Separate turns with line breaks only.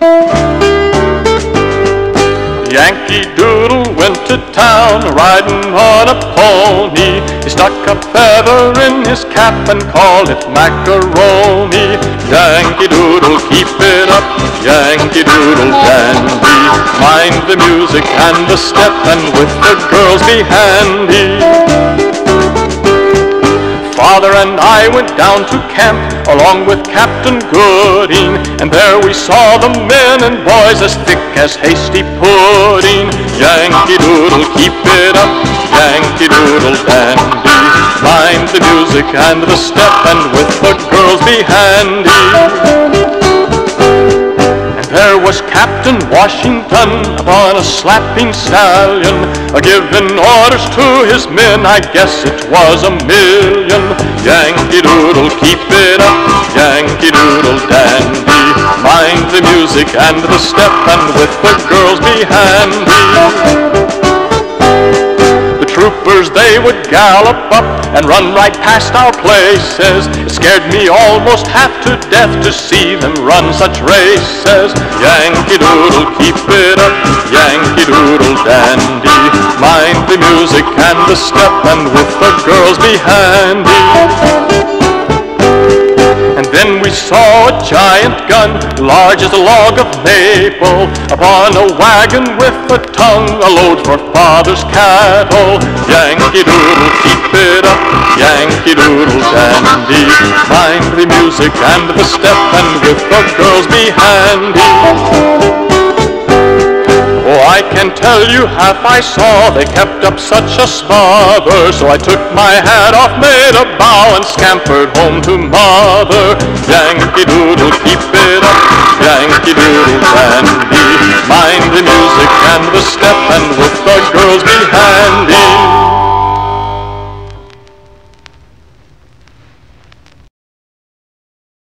Yankee Doodle went to town riding on a pony. He stuck a feather in his cap and called it macaroni. Yankee Doodle, keep it up, Yankee Doodle dandy. Mind the music and the step, and with the girls be handy. Father and I went down to camp along with Captain Gooding, and there we saw the men and boys as thick as hasty pudding. Yankee Doodle, keep it up, Yankee Doodle dandy. Mind the music and the step, and with the girls be handy. There was Captain Washington upon a slapping stallion, a giving orders to his men, I guess it was a million. Yankee Doodle, keep it up, Yankee Doodle dandy. Mind the music and the step, and with the girls be handy troopers, they would gallop up and run right past our places. It scared me almost half to death to see them run such races. Yankee Doodle, keep it up, Yankee Doodle dandy. Mind the music and the step, and with the girls be handy. Then we saw a giant gun, large as a log of maple, upon a wagon with a tongue, a load for father's cattle. Yankee Doodle, keep it up, Yankee Doodle dandy. Mind the music and the step, and with the girls be handy. Can tell you half I saw, they kept up such a smother. So I took my hat off, made a bow, and scampered home to mother. Yankee Doodle, keep it up, Yankee Doodle dandy. Mind the music and the step, and with the girls be.